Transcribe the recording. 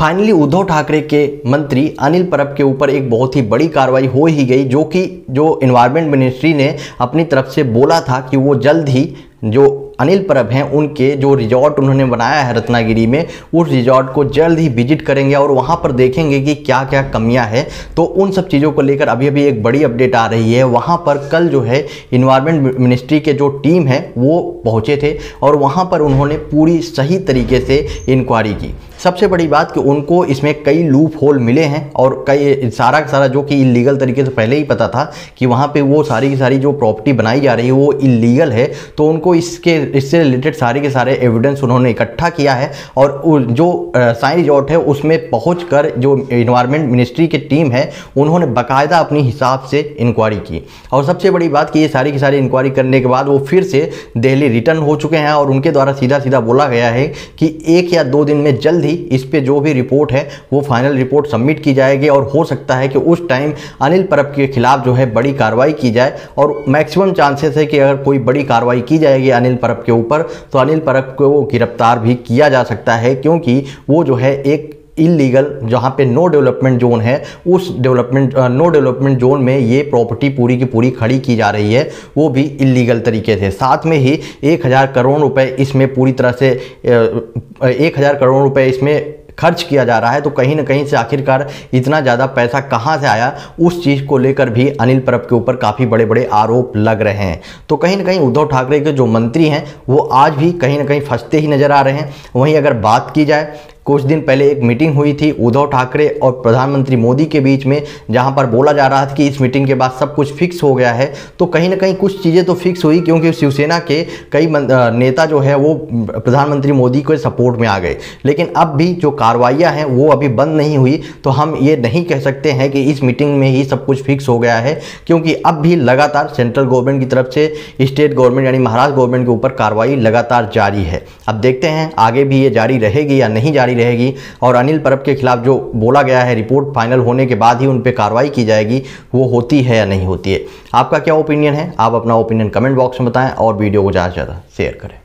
Finally Uddhav Thackeray के मंत्री अनिल परब के ऊपर एक बहुत ही बड़ी कार्रवाई हो ही गई, जो कि जो इन्वायरमेंट मिनिस्ट्री ने अपनी तरफ़ से बोला था कि वो जल्द ही जो अनिल परब हैं, उनके जो रिजॉर्ट उन्होंने बनाया है रत्नागिरी में, उस रिजॉर्ट को जल्द ही विज़िट करेंगे और वहाँ पर देखेंगे कि क्या क्या कमियाँ हैं। तो उन सब चीज़ों को लेकर अभी अभी एक बड़ी अपडेट आ रही है। वहाँ पर कल जो है इन्वायरमेंट मिनिस्ट्री के जो टीम है, वो पहुँचे थे और वहाँ पर उन्होंने पूरी सही तरीके से इंक्वायरी की। सबसे बड़ी बात कि उनको इसमें कई लूप होल मिले हैं और कई सारा सारा जो कि इलीगल तरीके से पहले ही पता था कि वहाँ पे वो सारी की सारी जो प्रॉपर्टी बनाई जा रही है, वो इलीगल है। तो उनको इसके, इससे रिलेटेड सारे के सारे एविडेंस उन्होंने इकट्ठा किया है और जो साइन रिजॉर्ट है, उसमें पहुँच जो इन्वायरमेंट मिनिस्ट्री की टीम है, उन्होंने बाकायदा अपनी हिसाब से इंक्वायरी की। और सबसे बड़ी बात कि ये सारी की सारी इंक्वायरी करने के बाद वो फिर से दिल्ली रिटर्न हो चुके हैं और उनके द्वारा सीधा सीधा बोला गया है कि एक या दो दिन में जल्द ही इस पे जो भी रिपोर्ट है, वो फाइनल रिपोर्ट सबमिट की जाएगी और हो सकता है कि उस टाइम अनिल परब के खिलाफ जो है बड़ी कार्रवाई की जाए। और मैक्सिमम चांसेस है कि अगर कोई बड़ी कार्रवाई की जाएगी अनिल परब के ऊपर तो अनिल परब को गिरफ़्तार भी किया जा सकता है, क्योंकि वो जो है एक इलीगल जहाँ पे नो डेवलपमेंट जोन है, उस डेवलपमेंट नो डेवलपमेंट जोन में ये प्रॉपर्टी पूरी की पूरी खड़ी की जा रही है, वो भी इलीगल तरीके से। साथ में ही एक हज़ार करोड़ रुपए इसमें पूरी तरह से एक हज़ार करोड़ रुपए इसमें खर्च किया जा रहा है तो कहीं ना कहीं से आखिरकार इतना ज़्यादा पैसा कहाँ से आया? उस चीज़ को लेकर भी अनिल परब के ऊपर काफ़ी बड़े बड़े आरोप लग रहे हैं। तो कहीं ना कहीं उद्धव ठाकरे के जो मंत्री हैं, वो आज भी कहीं ना कहीं फंसते ही नज़र आ रहे हैं। वहीं अगर बात की जाए कुछ दिन पहले एक मीटिंग हुई थी उद्धव ठाकरे और प्रधानमंत्री मोदी के बीच में, जहाँ पर बोला जा रहा था कि इस मीटिंग के बाद सब कुछ फिक्स हो गया है। तो कहीं ना कहीं कुछ चीज़ें तो फिक्स हुई, क्योंकि शिवसेना के कई नेता जो है, वो प्रधानमंत्री मोदी के सपोर्ट में आ गए। लेकिन अब भी जो कार्रवाइयाँ हैं, वो अभी बंद नहीं हुई। तो हम ये नहीं कह सकते हैं कि इस मीटिंग में ही सब कुछ फिक्स हो गया है, क्योंकि अब भी लगातार सेंट्रल गवर्नमेंट की तरफ़ से, स्टेट गवर्नमेंट यानी महाराष्ट्र गवर्नमेंट के ऊपर कार्रवाई लगातार जारी है। अब देखते हैं, आगे भी ये जारी रहेगी या नहीं जारी रहेगी और अनिल परब के खिलाफ जो बोला गया है रिपोर्ट फाइनल होने के बाद ही उन पर कार्रवाई की जाएगी, वो होती है या नहीं होती है? आपका क्या ओपिनियन है? आप अपना ओपिनियन कमेंट बॉक्स में बताएँ और वीडियो को ज़्यादा से ज़्यादा शेयर करें।